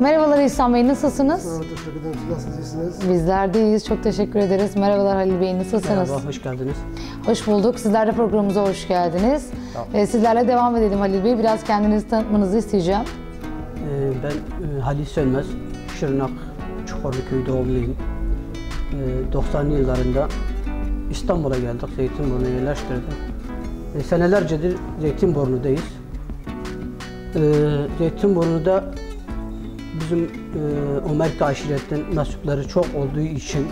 İhsan Bey nasılsınız? Sağ olun, teşekkür ederim. Nasılsınız? iyisiniz? Bizler de iyiyiz. Çok teşekkür ederiz. Merhabalar Halil Bey nasılsınız? Merhaba, hoş geldiniz. Hoş bulduk. Sizler de programımıza hoş geldiniz. Ee, sizlerle devam edelim Halil Bey. Biraz kendinizi tanıtmanızı isteyeceğim. Ee, ben e, Halil Sönmez, Şırnak Çukurluköy doğumluyum. Ee, 90'lı yıllarında İstanbul'a geldik, Zeytinburnu'na yerleştirdik. Ee, senelercedir Zeytinburnu'dayız. Ee, Zeytinburnu'da bizim e, Ömerke aşiretten nasipleri çok olduğu için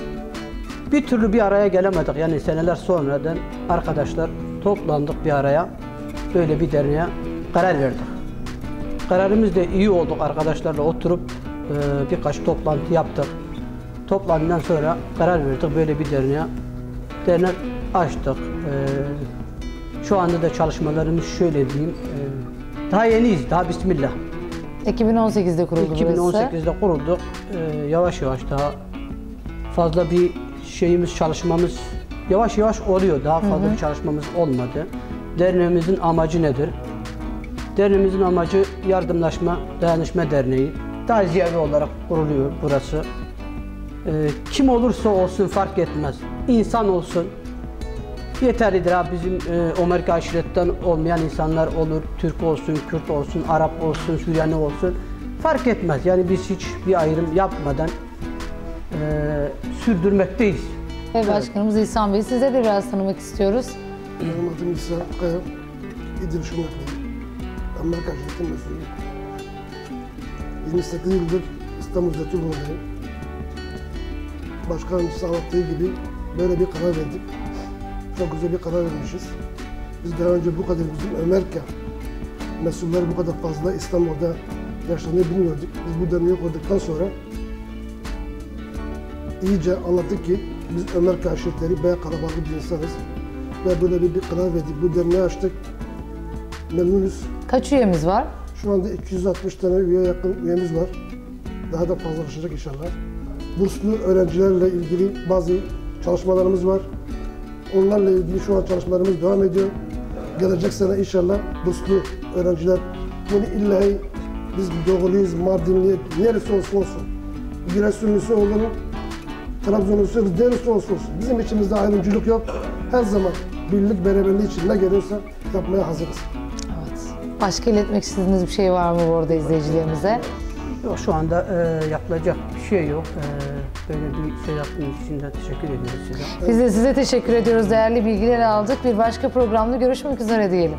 bir türlü bir araya gelemedik. Yani seneler sonradan arkadaşlar toplandık bir araya. Böyle bir derneğe karar verdik. Kararımız da iyi olduk arkadaşlarla oturup e, birkaç toplantı yaptık. Toplantıdan sonra karar verdik böyle bir derneğe. Dernek açtık. E, şu anda da çalışmalarımız şöyle diyeyim. e, daha yeniyiz, daha bismillah. 2018'de kuruldu burası. 2018'de kurulduk. E, yavaş yavaş daha fazla bir şeyimiz, çalışmamız yavaş yavaş oluyor. Daha fazla bir çalışmamız olmadı. Derneğimizin amacı nedir? Derneğimizin amacı yardımlaşma, dayanışma derneği. Daha ziyade olarak kuruluyor burası. Ee, kim olursa olsun fark etmez. İnsan olsun. Yeterlidir ha bizim e, Amerika aşiretten olmayan insanlar olur. Türk olsun, Kürt olsun, Arap olsun, Süryani olsun. Fark etmez. Yani biz hiç bir ayrım yapmadan e, sürdürmekteyiz. Ve başkanımız İhsan Bey. Size de biraz tanımak istiyoruz. Benim adım İsa Kaya. İdil Şırnaklıyım. Amerika Şirketi mesulüyüm. 28 yıldır İstanbul Zeytinburnu'dayım. Başkanımız anlattığı gibi böyle bir karar verdik. Çok güzel bir karar vermişiz. Biz daha önce bu kadar bizim Amerika mesulleri bu kadar fazla İstanbul'da yaşlandığını bilmiyorduk. Biz bu derneği kurduktan sonra iyice anlattık ki biz Amerika aşiretleri bayağı kalabalık bir insanız. Ve böyle bir, bir karar verdik. Bu derneği açtık. Memnunuz. Kaç üyemiz var? Şu anda 260 tane üye yakın üyemiz var. Daha da fazlalaşacak inşallah. Burslu öğrencilerle ilgili bazı çalışmalarımız var. Onlarla ilgili şu an çalışmalarımız devam ediyor. Gelecek sene inşallah burslu öğrenciler yani illa biz Doğuluyuz, Mardinli, neresi olsun olsun. Giresunlusu olur, Trabzonlusu neresi olsun olsun. Bizim içimizde ayrımcılık yok. Her zaman birlik beraberliği için ne geliyorsa yapmaya hazırız. Evet. Başka iletmek istediğiniz bir şey var mı bu arada izleyicilerimize? Yok şu anda e, yapılacak bir şey yok. E, böyle bir şey yaptığınız için de teşekkür ediyoruz size. Biz de size teşekkür ediyoruz. Değerli bilgiler aldık. Bir başka programda görüşmek üzere diyelim.